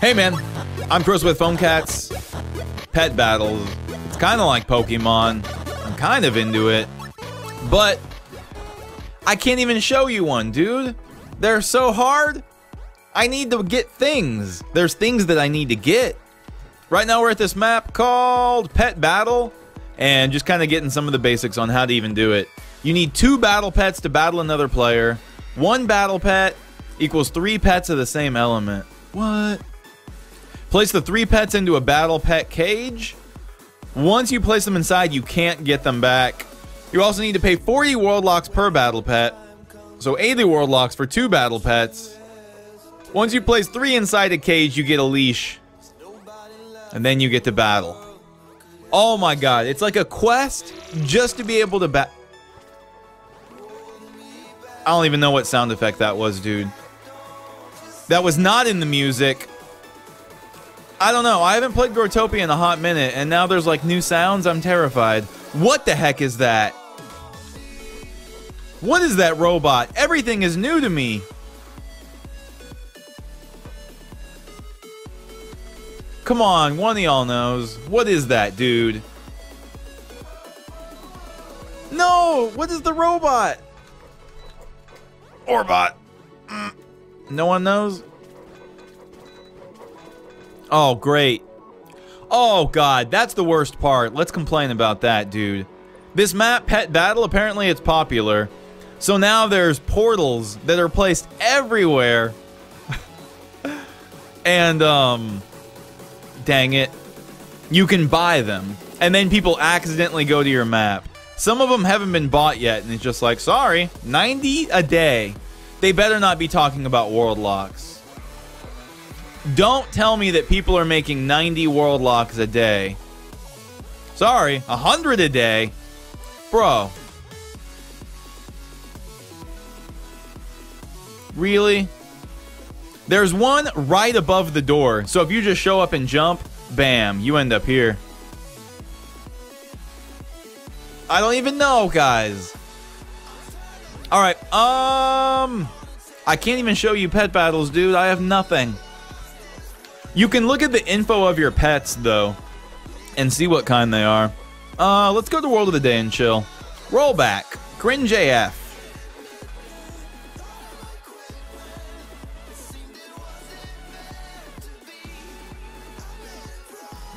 Hey man, I'm Chris with Phone Cats. Pet battles. It's kind of like Pokemon. I'm kind of into it. But I can't even show you one, dude. They're so hard. I need to get things. There's things that I need to get. Right now we're at this map called Pet Battle and just kind of getting some of the basics on how to even do it. You need two battle pets to battle another player. One battle pet equals three pets of the same element. What? Place the three pets into a battle pet cage. Once you place them inside, you can't get them back. You also need to pay 40 world locks per battle pet. So 80 world locks for two battle pets. Once you place three inside a cage, you get a leash. And then you get to battle. Oh my god, it's like a quest just to be able to bat. I don't even know what sound effect that was, dude. That was not in the music. I don't know. I haven't played Growtopia in a hot minute, and now there's like new sounds. I'm terrified. What the heck is that? What is that robot? Everything is new to me. Come on, one of y'all knows. What is that, dude? No! What is the robot? Orbot. Mm. No one knows? Oh, great. Oh, God. That's the worst part. Let's complain about that, dude. This map, Pet Battle, apparently it's popular. So now there's portals that are placed everywhere. and, um... Dang it. You can buy them. And then people accidentally go to your map. Some of them haven't been bought yet, and it's just like, sorry, 90 a day. They better not be talking about world locks. Don't tell me that people are making 90 world locks a day. Sorry, 100 a day? Bro. Really? There's one right above the door. So if you just show up and jump, bam, you end up here. I don't even know, guys. All right, um... I can't even show you pet battles, dude. I have nothing. You can look at the info of your pets, though, and see what kind they are. Uh, let's go to World of the Day and chill. Rollback. Cringe AF.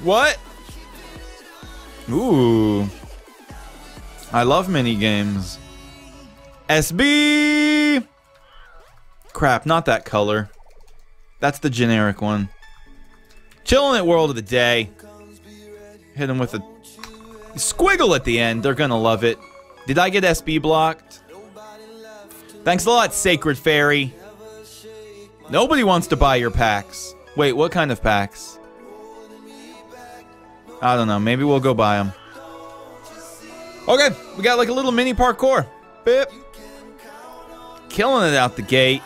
What? Ooh. I love mini games. SB! Crap, not that color. That's the generic one. Chilling at World of the Day. Hit them with a squiggle at the end. They're gonna love it. Did I get SB blocked? Thanks a lot, Sacred Fairy. Nobody wants to buy your packs. Wait, what kind of packs? I don't know. Maybe we'll go buy them. Okay, we got like a little mini parkour. Bip. Killing it out the gate.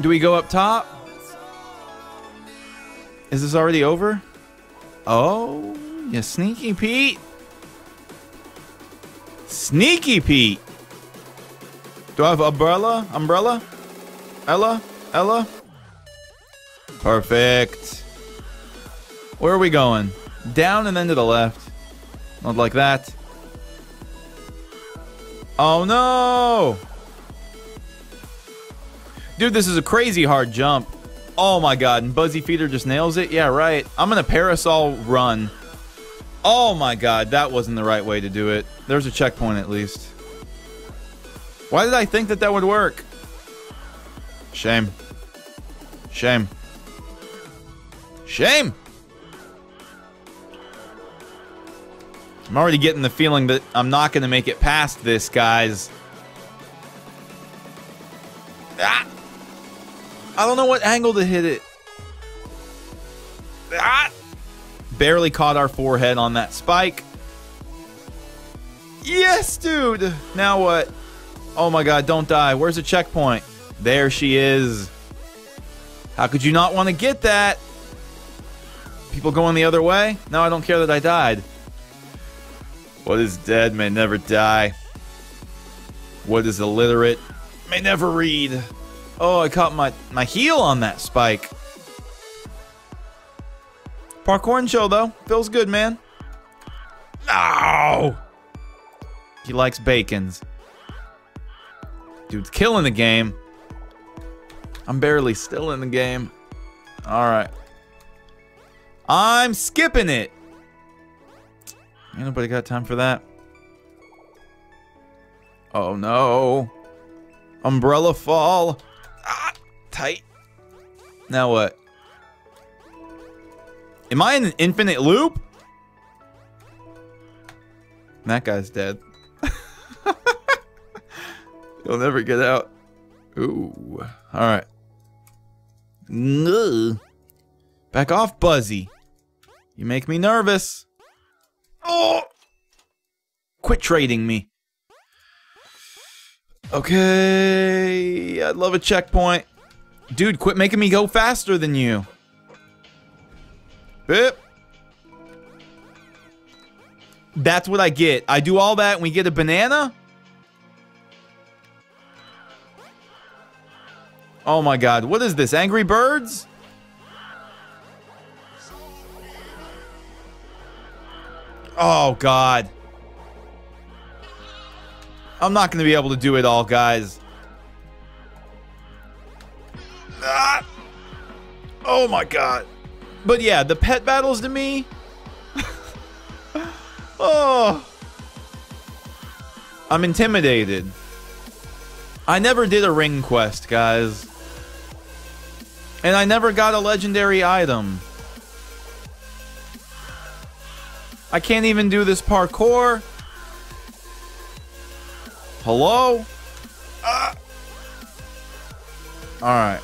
Do we go up top? Is this already over? Oh, you sneaky Pete. Sneaky Pete. Do I have umbrella? Umbrella? Ella? Ella? Perfect. Where are we going? Down and then to the left. Not like that. Oh no! Dude, this is a crazy hard jump. Oh my god, and Buzzy Feeder just nails it? Yeah, right. I'm gonna parasol run. Oh my god, that wasn't the right way to do it. There's a checkpoint at least. Why did I think that that would work? Shame. Shame. Shame! I'm already getting the feeling that I'm not going to make it past this, guys. I don't know what angle to hit it. Ah! Barely caught our forehead on that spike. Yes, dude! Now what? Oh my god, don't die. Where's the checkpoint? There she is. How could you not want to get that? People going the other way? No, I don't care that I died. What is dead may never die. What is illiterate may never read. Oh, I caught my, my heel on that spike. Parkour show though. Feels good, man. No! He likes bacons. Dude's killing the game. I'm barely still in the game. Alright. I'm skipping it. Ain't nobody got time for that. Oh no. Umbrella fall. Tight. Now what? Am I in an infinite loop? That guy's dead. You'll never get out. Ooh. Alright. Back off, Buzzy. You make me nervous. Oh! Quit trading me. Okay. I'd love a checkpoint. Dude, quit making me go faster than you. Bip. That's what I get. I do all that and we get a banana? Oh my god, what is this? Angry Birds? Oh god. I'm not going to be able to do it all, guys. Ah! Oh my god. But yeah, the pet battles to me. oh. I'm intimidated. I never did a ring quest, guys. And I never got a legendary item. I can't even do this parkour. Hello? Ah. Alright.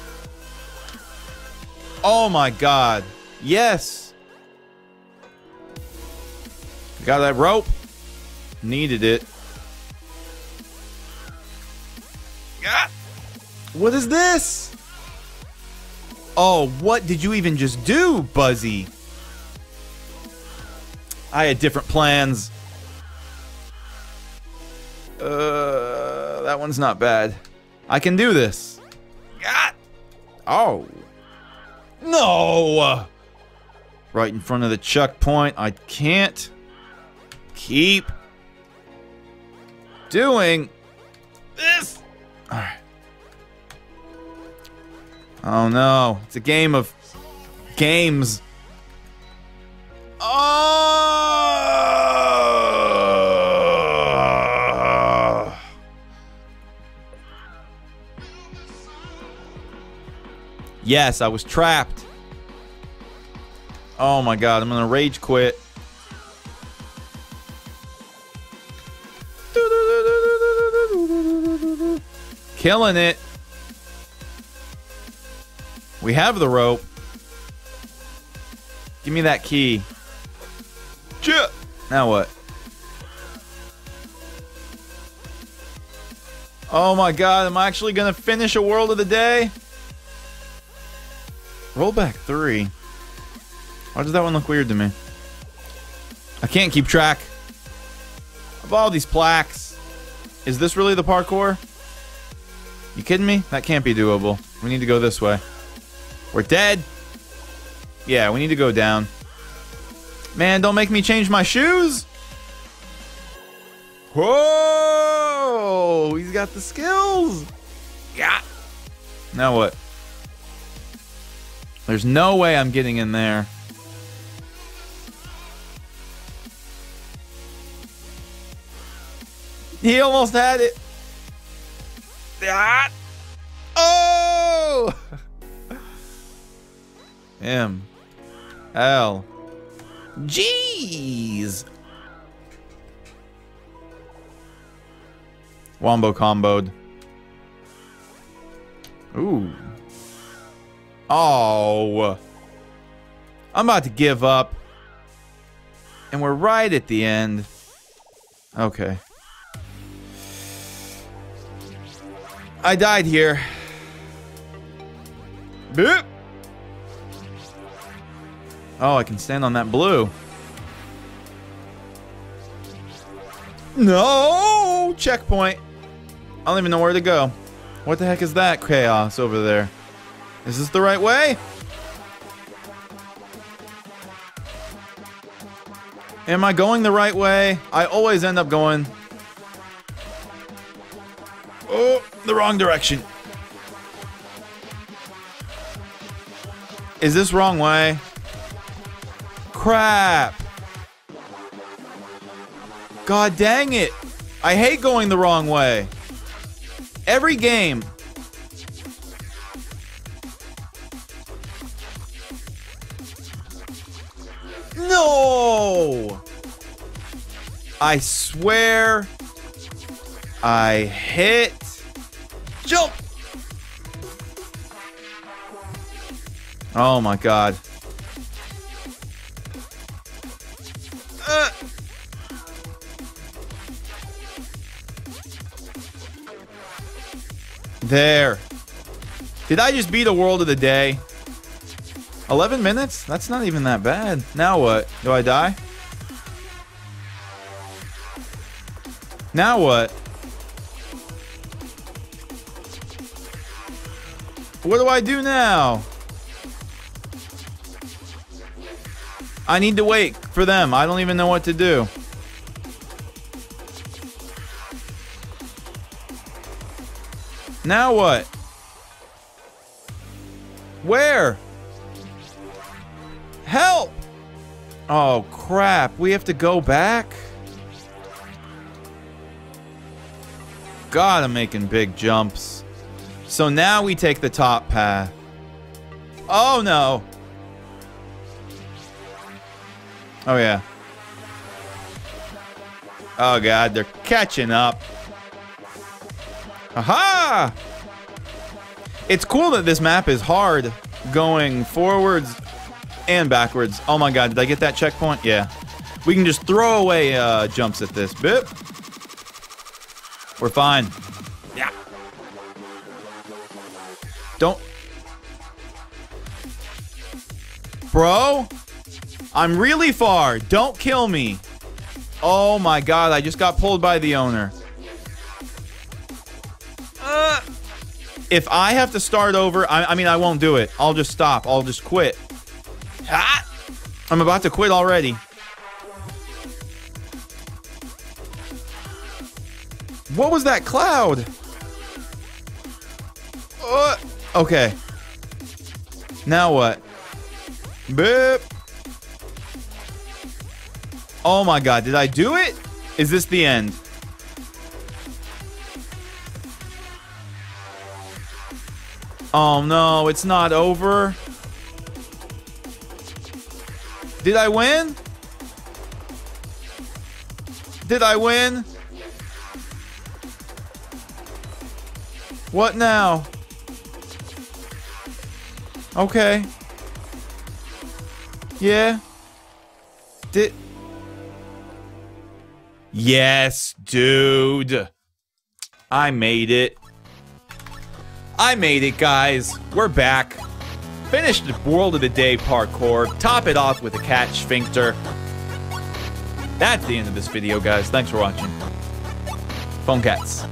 Oh my god. Yes. Got that rope. Needed it. Ah. What is this? Oh, what did you even just do, Buzzy? I had different plans. Uh, that one's not bad. I can do this. God. Oh. No! Right in front of the checkpoint. I can't keep doing this. Alright. Oh no. It's a game of games. Oh! Yes, I was trapped. Oh my god, I'm gonna rage quit. Killing it. We have the rope. Give me that key. Ch now what? Oh my god, am I actually gonna finish a world of the day? Roll back three. Why does that one look weird to me? I can't keep track of all these plaques. Is this really the parkour? You kidding me? That can't be doable. We need to go this way. We're dead. Yeah, we need to go down. Man, don't make me change my shoes. Whoa! He's got the skills. Yeah. Now what? There's no way I'm getting in there. He almost had it. Ah. Oh! M. L. Jeez. Wombo comboed. Ooh. Oh. I'm about to give up. And we're right at the end. Okay. I died here. Boop. Oh, I can stand on that blue. No! Checkpoint. I don't even know where to go. What the heck is that chaos over there? Is this the right way? Am I going the right way? I always end up going... Oh, the wrong direction. Is this wrong way? Crap. God dang it. I hate going the wrong way. Every game. No! I swear I hit. Jump! Oh my god. Uh. There. Did I just beat the world of the day? 11 minutes? That's not even that bad. Now what? Do I die? Now what? What do I do now? I need to wait for them. I don't even know what to do. Now what? Where? Help! Oh, crap. We have to go back? God, I'm making big jumps. So now we take the top path. Oh, no. Oh, yeah. Oh, God. They're catching up. Aha! It's cool that this map is hard going forwards and backwards. Oh my god, did I get that checkpoint? Yeah. We can just throw away uh, jumps at this. Bip. We're fine. Yeah. Don't. Bro, I'm really far. Don't kill me. Oh my god, I just got pulled by the owner. Uh, if I have to start over, I, I mean, I won't do it. I'll just stop. I'll just quit. I'm about to quit already. What was that cloud? Uh, okay. Now what? Boop. Oh my god, did I do it? Is this the end? Oh no, it's not over. Did I win? Did I win? What now? Okay. Yeah. Did... Yes, dude. I made it. I made it, guys. We're back. Finish the World of the Day parkour. Top it off with a cat sphincter. That's the end of this video, guys. Thanks for watching. Phone Cats.